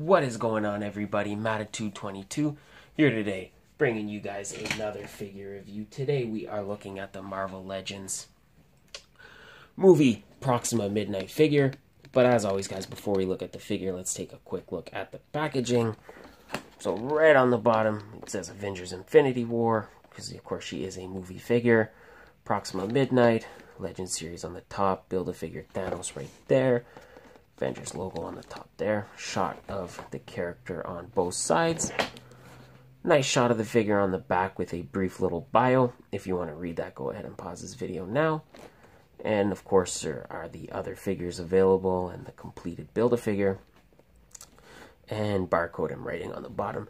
What is going on, everybody? Mattitude22 here today, bringing you guys another figure review. Today we are looking at the Marvel Legends movie Proxima Midnight figure. But as always, guys, before we look at the figure, let's take a quick look at the packaging. So right on the bottom, it says Avengers Infinity War, because of course she is a movie figure. Proxima Midnight, Legend series on the top, Build-A-Figure Thanos right there. Avengers logo on the top there. Shot of the character on both sides. Nice shot of the figure on the back with a brief little bio. If you want to read that, go ahead and pause this video now. And of course, there are the other figures available and the completed Build-A-Figure. And barcode and writing on the bottom.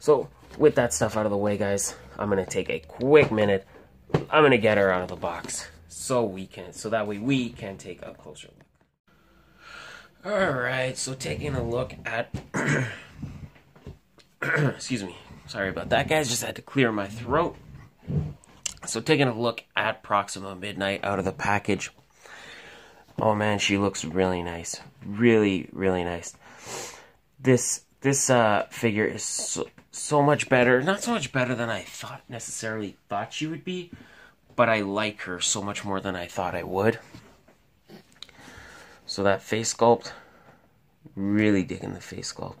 So, with that stuff out of the way, guys, I'm going to take a quick minute. I'm going to get her out of the box so we can, so that way we can take a closer look. Alright, so taking a look at. Excuse me. Sorry about that, guys. Just had to clear my throat. So, taking a look at Proxima Midnight out of the package. Oh man, she looks really nice. Really, really nice. This this uh, figure is so, so much better. Not so much better than I thought necessarily thought she would be, but I like her so much more than I thought I would. So that face sculpt, really digging the face sculpt.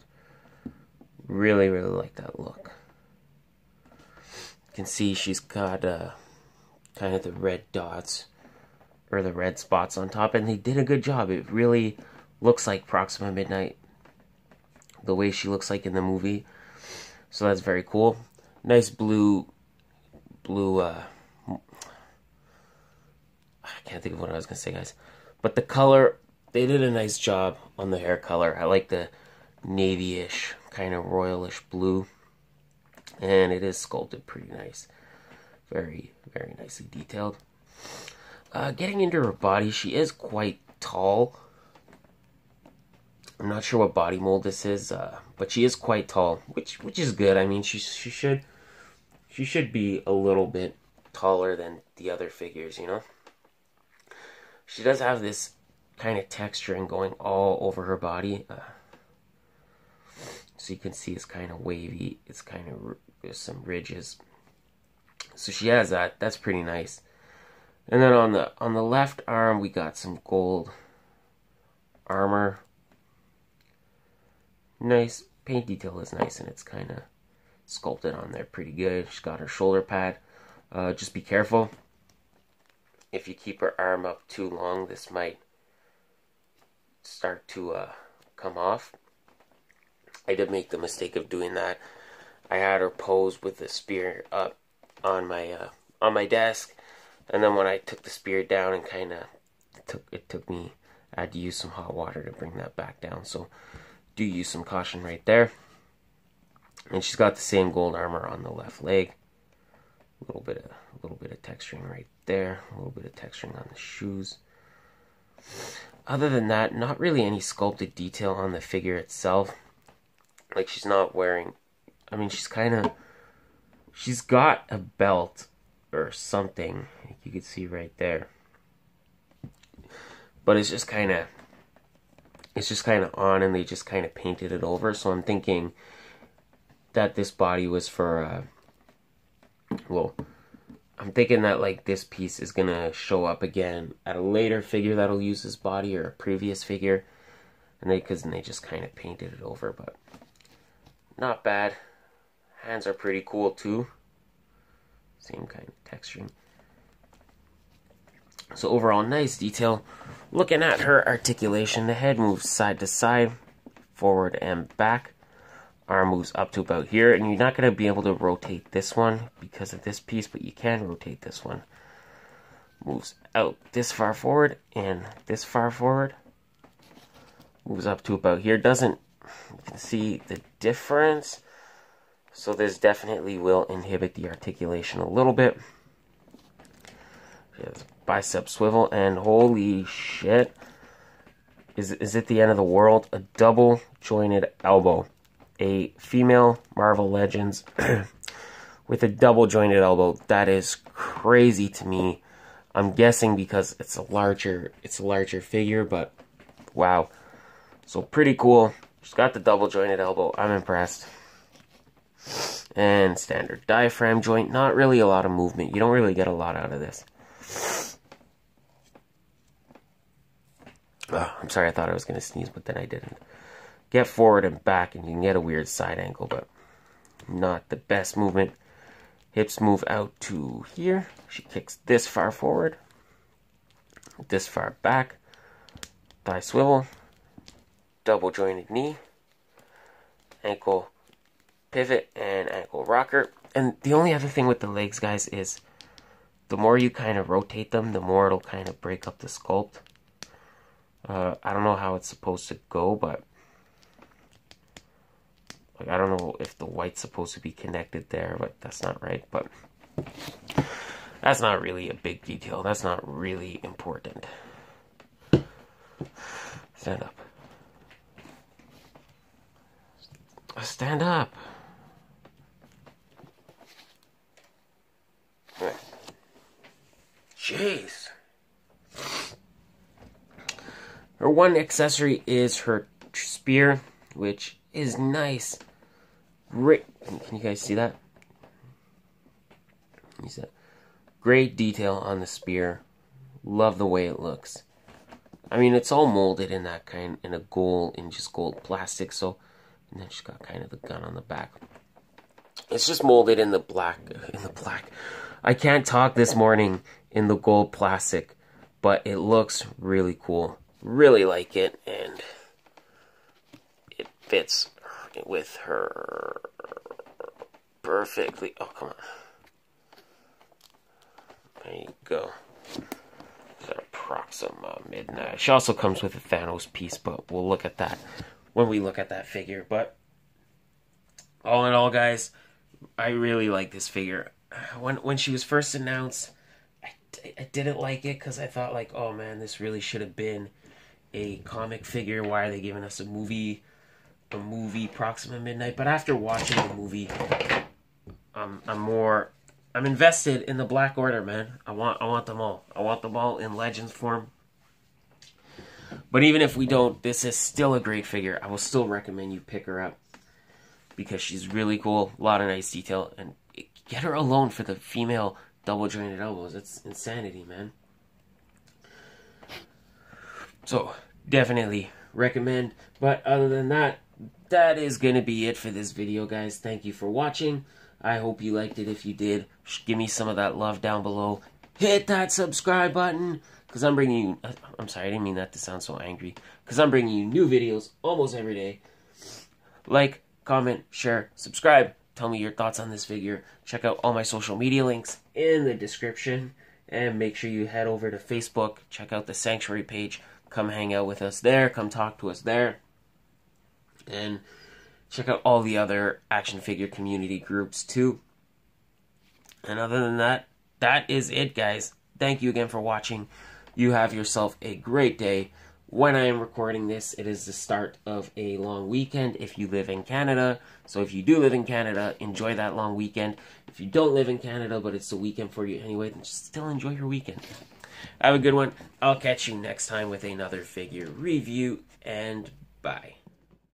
Really, really like that look. You can see she's got uh, kind of the red dots or the red spots on top, and they did a good job. It really looks like Proxima Midnight, the way she looks like in the movie. So that's very cool. Nice blue, blue. Uh, I can't think of what I was gonna say, guys. But the color they did a nice job on the hair color. I like the navy-ish, kind of royalish blue. And it is sculpted pretty nice. Very, very nicely detailed. Uh, getting into her body, she is quite tall. I'm not sure what body mold this is, uh, but she is quite tall, which which is good. I mean, she she should she should be a little bit taller than the other figures, you know. She does have this kind of texturing going all over her body. Uh, so you can see it's kind of wavy. It's kind of there's some ridges. So she has that. That's pretty nice. And then on the on the left arm we got some gold armor. Nice paint detail is nice and it's kind of sculpted on there pretty good. She's got her shoulder pad. Uh, just be careful. If you keep her arm up too long, this might start to uh, come off. I did make the mistake of doing that. I had her pose with the spear up on my uh, on my desk, and then when I took the spear down and kind of took it took me, I had to use some hot water to bring that back down. So do use some caution right there. And she's got the same gold armor on the left leg. A little bit of a little bit of texturing right there. A little bit of texturing on the shoes. Other than that, not really any sculpted detail on the figure itself. Like she's not wearing, I mean, she's kind of, she's got a belt or something. You can see right there. But it's just kind of, it's just kind of on and they just kind of painted it over. So I'm thinking that this body was for, uh, well, I'm thinking that like this piece is gonna show up again at a later figure that'll use this body or a previous figure, and they because they just kind of painted it over, but not bad. Hands are pretty cool too. Same kind of texturing. So overall, nice detail. Looking at her articulation, the head moves side to side, forward and back arm moves up to about here and you're not going to be able to rotate this one because of this piece but you can rotate this one. Moves out this far forward and this far forward. Moves up to about here. Doesn't you can see the difference. So this definitely will inhibit the articulation a little bit. Bicep swivel and holy shit. Is, is it the end of the world? A double jointed elbow a female Marvel Legends with a double jointed elbow. That is crazy to me. I'm guessing because it's a larger it's a larger figure, but wow. So pretty cool. She's got the double jointed elbow. I'm impressed. And standard diaphragm joint. Not really a lot of movement. You don't really get a lot out of this. Oh, I'm sorry, I thought I was going to sneeze, but then I didn't. Get forward and back, and you can get a weird side angle, but not the best movement. Hips move out to here. She kicks this far forward, this far back. Thigh swivel, double jointed knee, ankle pivot, and ankle rocker. And the only other thing with the legs, guys, is the more you kind of rotate them, the more it'll kind of break up the sculpt. Uh, I don't know how it's supposed to go, but like I don't know if the white's supposed to be connected there, but that's not right. But that's not really a big detail. That's not really important. Stand up. Stand up. Jeez. Her one accessory is her spear, which is nice. Great. Can you guys see that? See that? Great detail on the spear. Love the way it looks. I mean, it's all molded in that kind, in a gold, in just gold plastic. So, and then she's got kind of the gun on the back. It's just molded in the black, in the black. I can't talk this morning in the gold plastic, but it looks really cool. Really like it, and fits with her perfectly. Oh, come on. There you go. That Proxima Midnight. She also comes with a Thanos piece, but we'll look at that when we look at that figure. But all in all, guys, I really like this figure. When when she was first announced, I, I didn't like it because I thought like, oh man, this really should have been a comic figure. Why are they giving us a movie? A movie Proxima Midnight. But after watching the movie, um, I'm more I'm invested in the Black Order, man. I want I want them all. I want them all in Legends form. But even if we don't, this is still a great figure. I will still recommend you pick her up because she's really cool. A lot of nice detail, and get her alone for the female double jointed elbows. It's insanity, man. So definitely recommend. But other than that, that is gonna be it for this video, guys. Thank you for watching. I hope you liked it. If you did, give me some of that love down below. Hit that subscribe button. Because I'm bringing you... Uh, I'm sorry, I didn't mean that to sound so angry. Because I'm bringing you new videos almost every day. Like, comment, share, subscribe. Tell me your thoughts on this figure. Check out all my social media links in the description. And make sure you head over to Facebook. Check out the Sanctuary page. Come hang out with us there. Come talk to us there. And check out all the other action figure community groups too. And other than that, that is it, guys. Thank you again for watching. You have yourself a great day. When I am recording this, it is the start of a long weekend if you live in Canada. So if you do live in Canada, enjoy that long weekend. If you don't live in Canada, but it's a weekend for you anyway, then just still enjoy your weekend. Have a good one. I'll catch you next time with another figure review, and bye.